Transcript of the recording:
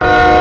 you